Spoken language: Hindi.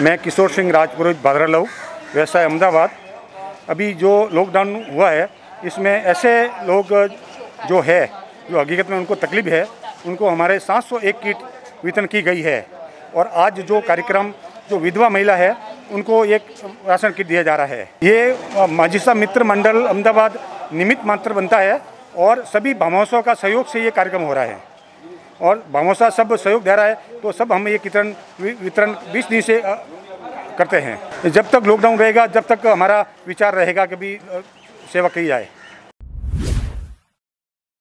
मैं किशोर सिंह राजपुरोहित बादरालऊ व्यवसाय अहमदाबाद। अभी जो लॉकडाउन हुआ है, इसमें ऐसे लोग जो है, जो हकीकत में उनको तकलीफ़ है, उनको हमारे 701 किट वितरण की गई है। और आज जो कार्यक्रम, जो विधवा महिला है, उनको एक राशन किट दिया जा रहा है। ये माजिसा मित्र मंडल अहमदाबाद निमित्त मात्र बनता है और सभी भामाओं का सहयोग से ये कार्यक्रम हो रहा है। और भामोसा सब सहयोग दे रहा है तो सब हम ये वितरण वितरण बीस दिन से करते हैं। जब तक लॉकडाउन रहेगा, जब तक हमारा विचार रहेगा कि भी सेवा की जाए।